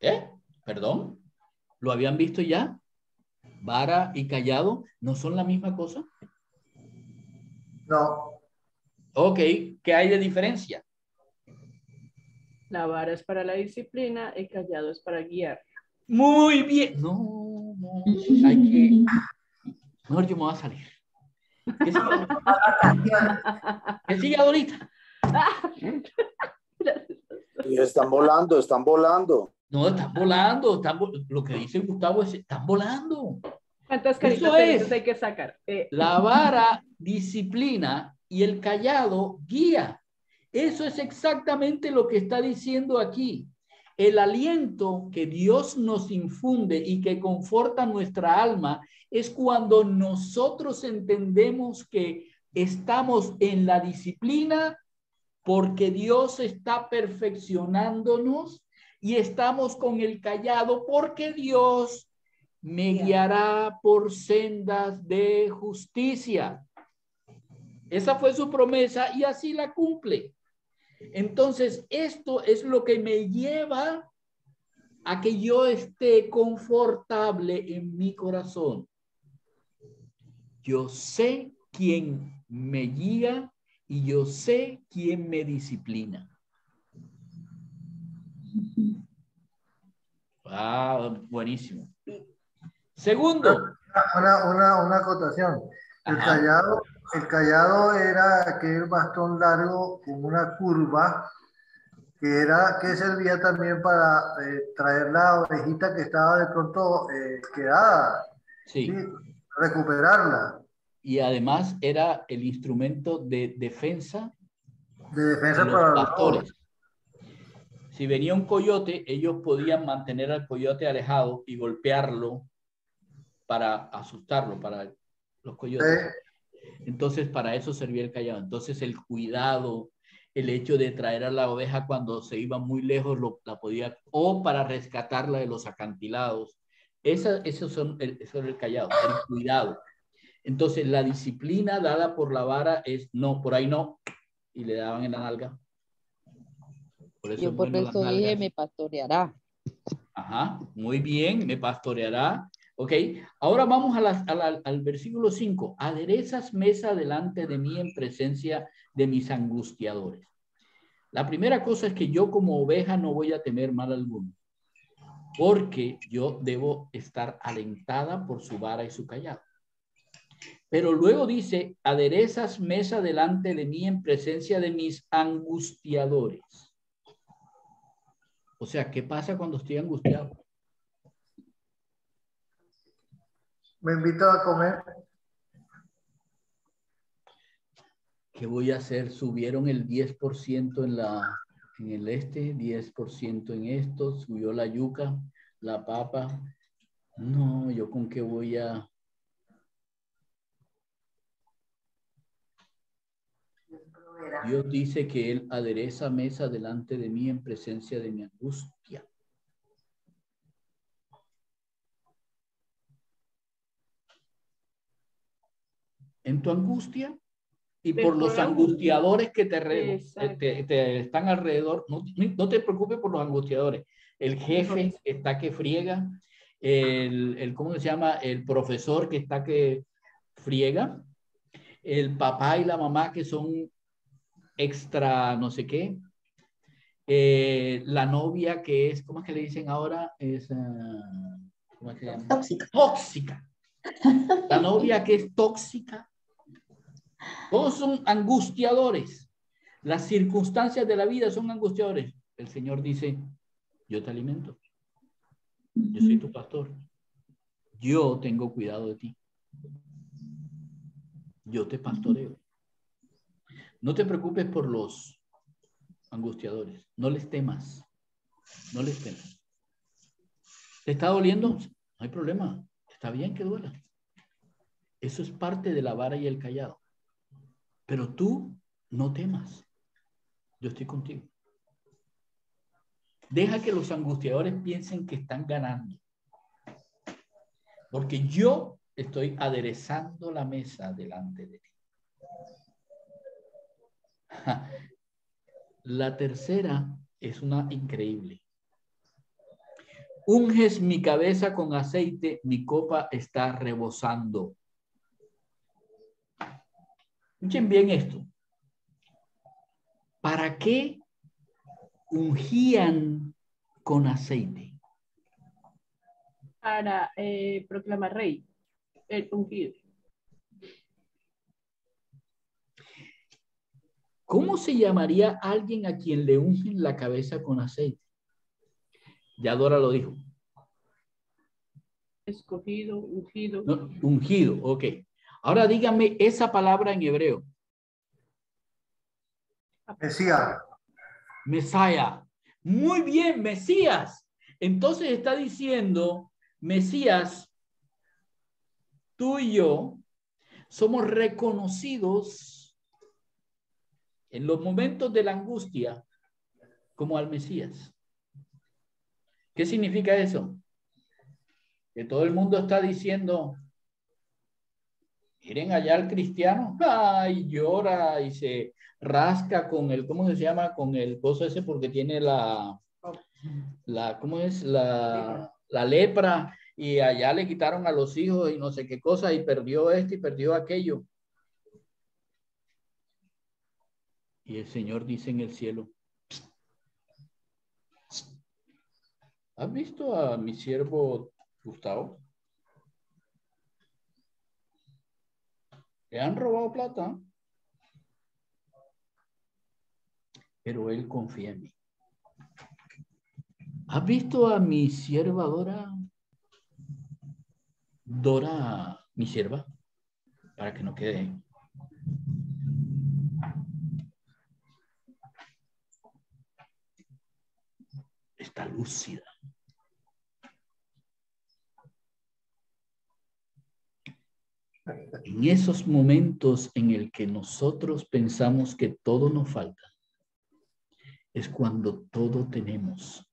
¿Eh? ¿Perdón? ¿Lo habían visto ya? Vara y callado no son la misma cosa. No. Ok, ¿qué hay de diferencia? La vara es para la disciplina, el callado es para guiar. Muy bien. No, no, hay que... Mejor yo me voy a salir. Que siga, que siga Dorita. Y están volando, están volando. No, están volando. Están vo- Lo que dice Gustavo es, están volando. ¿Cuántas caritas es. hay que sacar? Eh, La vara disciplina y el callado guía. Eso es exactamente lo que está diciendo aquí. El aliento que Dios nos infunde y que conforta nuestra alma es cuando nosotros entendemos que estamos en la disciplina porque Dios está perfeccionándonos y estamos con el callado porque Dios me guiará por sendas de justicia. Esa fue su promesa y así la cumple. Entonces, esto es lo que me lleva a que yo esté confortable en mi corazón. Yo sé quién me guía y yo sé quién me disciplina. Ah, buenísimo. Segundo, Una, una, una acotación. El Ajá. callado, el callado era aquel bastón largo con una curva que era que servía también para eh, traer la ovejita que estaba de pronto eh, quedada, sí, ¿sí? recuperarla y además era el instrumento de defensa de de defensa los para los pastores. Si venía un coyote, ellos podían mantener al coyote alejado y golpearlo para asustarlo, para los coyotes. Entonces, para eso servía el callado. Entonces, el cuidado, el hecho de traer a la oveja cuando se iba muy lejos, lo, la podía, o para rescatarla de los acantilados. Esa, esos son el, eso era el callado, el cuidado. Entonces, la disciplina dada por la vara es no, por ahí no, y le daban en la nalga. Por eso Yo por bueno eso dije, me pastoreará. Ajá, muy bien, me pastoreará. Ok, ahora vamos a al versículo 5. Aderezas mesa delante de mí en presencia de mis angustiadores. La primera cosa es que yo como oveja no voy a temer mal alguno, porque yo debo estar alentada por su vara y su callado. Pero luego dice, aderezas mesa delante de mí en presencia de mis angustiadores. O sea, ¿qué pasa cuando estoy angustiado? Me invito a comer. ¿Qué voy a hacer? Subieron el 10% en, la, en el este, 10% en esto, subió la yuca, la papa. No, yo con qué voy a... Dios dice que Él adereza mesa delante de mí en presencia de mi angustia. En tu angustia y por los angustiadores que te, re- te- te están alrededor, no, no te preocupes por los angustiadores. El jefe que está que friega, el, el, ¿cómo se llama? El profesor que está que friega, el papá y la mamá que son extra no sé qué, eh, la novia que es, ¿cómo es que le dicen ahora? Es, ah, ¿cómo es que llama? Tóxica. Tóxica. La novia que es tóxica. Todos son angustiadores. Las circunstancias de la vida son angustiadores. El Señor dice, yo te alimento. Yo soy tu pastor. Yo tengo cuidado de ti. Yo te pastoreo. No te preocupes por los angustiadores. No les temas. No les temas. ¿Te está doliendo? No hay problema. Está bien que duela. Eso es parte de la vara y el callado. Pero tú no temas. Yo estoy contigo. Deja que los angustiadores piensen que están ganando. Porque yo estoy aderezando la mesa delante de ti. La tercera es una increíble. Unges mi cabeza con aceite, mi copa está rebosando. Escuchen bien esto. ¿Para qué ungían con aceite? Para eh, proclamar rey, el ungido. ¿Cómo se llamaría alguien a quien le ungen la cabeza con aceite? Ya Dora lo dijo. Escogido, ungido. No, ungido, ok. Ahora dígame esa palabra en hebreo. Mesías. Mesías. Muy bien, Mesías. Entonces está diciendo, Mesías, tú y yo somos reconocidos en los momentos de la angustia como al Mesías. ¿Qué significa eso? Que todo el mundo está diciendo, miren allá al cristiano, ay, llora y se rasca con el, ¿cómo se llama? Con el coso ese porque tiene la, la, ¿cómo es? La, la lepra y allá le quitaron a los hijos y no sé qué cosa y perdió esto y perdió aquello. Y el Señor dice en el cielo, ¿has visto a mi siervo Gustavo? Le han robado plata, pero él confía en mí. ¿Has visto a mi sierva Dora? Dora, mi sierva, para que no quede. Está lúcida. En esos momentos en el que nosotros pensamos que todo nos falta, es cuando todo tenemos.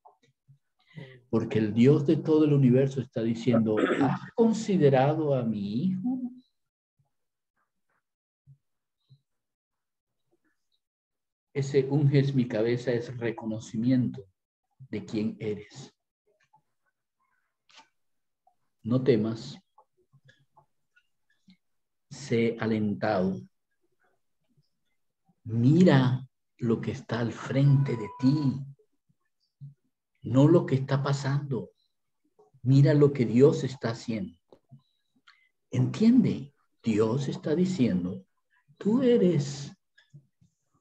Porque el Dios de todo el universo está diciendo, ¿has considerado a mi hijo? Ese unges mi cabeza es reconocimiento de quién eres. No temas, sé alentado. Mira lo que está al frente de ti, no lo que está pasando. Mira lo que Dios está haciendo. Entiende, Dios está diciendo, tú eres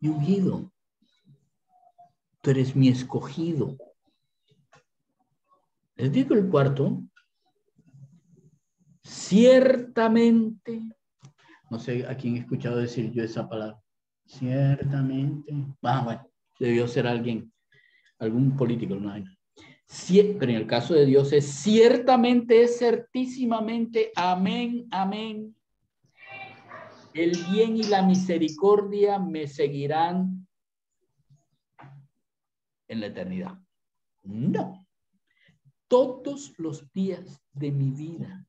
mi ungido, tú eres mi escogido. Les digo el cuarto, ciertamente, no sé a quién he escuchado decir yo esa palabra, ciertamente, ah, bueno, debió ser alguien, algún político, no hay. Pero en el caso de Dios es ciertamente, es certísimamente, amén, amén. El bien y la misericordia me seguirán en la eternidad. No. Todos los días de mi vida.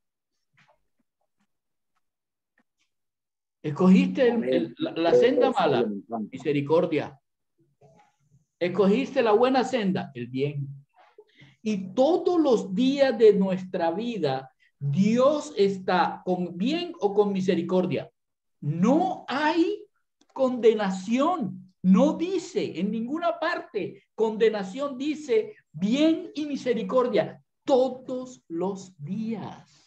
Escogiste la, la senda mala, misericordia. Escogiste la buena senda, el bien. Y todos los días de nuestra vida, Dios está con bien o con misericordia. No hay condenación. No dice en ninguna parte condenación, dice bien y misericordia todos los días.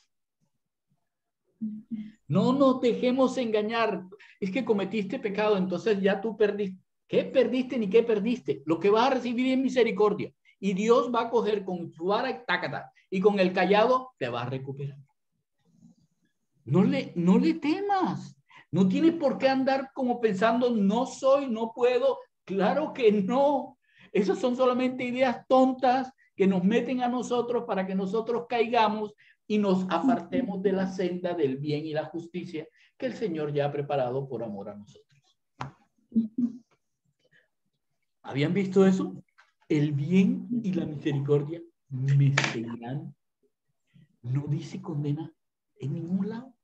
No nos dejemos engañar. Es que cometiste pecado, entonces ya tú perdiste. ¿Qué perdiste ni qué perdiste? Lo que vas a recibir es misericordia. Y Dios va a coger con su vara y con el callado te va a recuperar. No le, no le temas. No tiene por qué andar como pensando, no soy, no puedo. Claro que no. Esas son solamente ideas tontas que nos meten a nosotros para que nosotros caigamos y nos apartemos de la senda del bien y la justicia que el Señor ya ha preparado por amor a nosotros. ¿Habían visto eso? El bien y la misericordia me seguirán. No dice condena en ningún lado.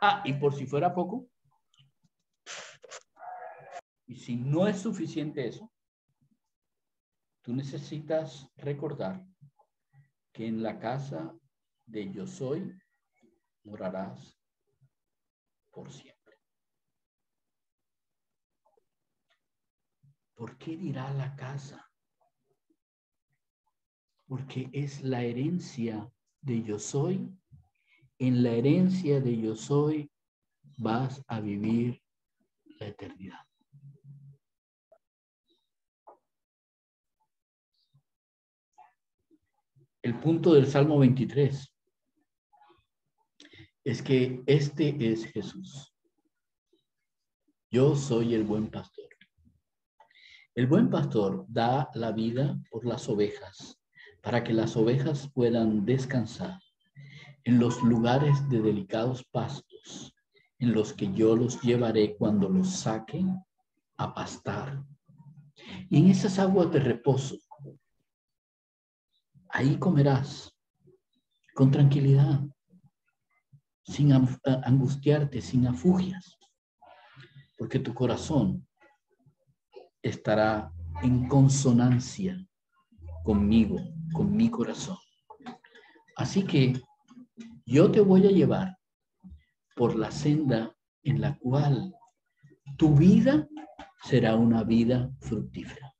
Ah, y por si fuera poco, y si no es suficiente eso, tú necesitas recordar que en la casa de yo soy morarás por siempre. ¿Por qué dirá la casa? Porque es la herencia de yo soy. En la herencia de yo soy vas a vivir la eternidad. El punto del Salmo 23 es que este es Jesús. Yo soy el buen pastor. El buen pastor da la vida por las ovejas para que las ovejas puedan descansar en los lugares de delicados pastos en los que yo los llevaré cuando los saque a pastar. Y en esas aguas de reposo Ahí comerás con tranquilidad, sin angustiarte, sin afugias, porque tu corazón estará en consonancia conmigo, con mi corazón. Así que yo te voy a llevar por la senda en la cual tu vida será una vida fructífera.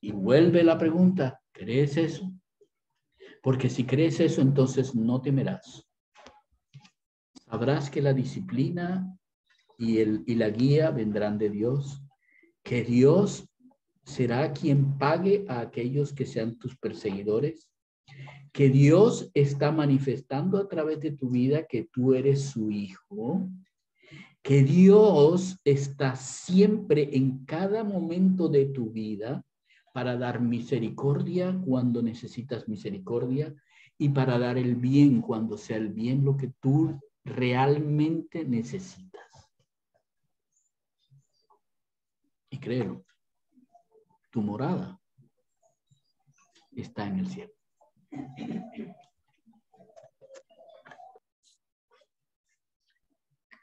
Y vuelve la pregunta, ¿crees eso? Porque si crees eso, entonces no temerás. Sabrás que la disciplina y, el, y la guía vendrán de Dios, que Dios será quien pague a aquellos que sean tus perseguidores, que Dios está manifestando a través de tu vida que tú eres su hijo, que Dios está siempre en cada momento de tu vida para dar misericordia cuando necesitas misericordia y para dar el bien cuando sea el bien lo que tú realmente necesitas. Y créelo, tu morada está en el cielo.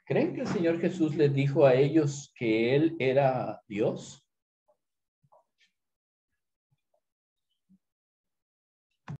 ¿Creen que el Señor Jesús les dijo a ellos que Él era Dios?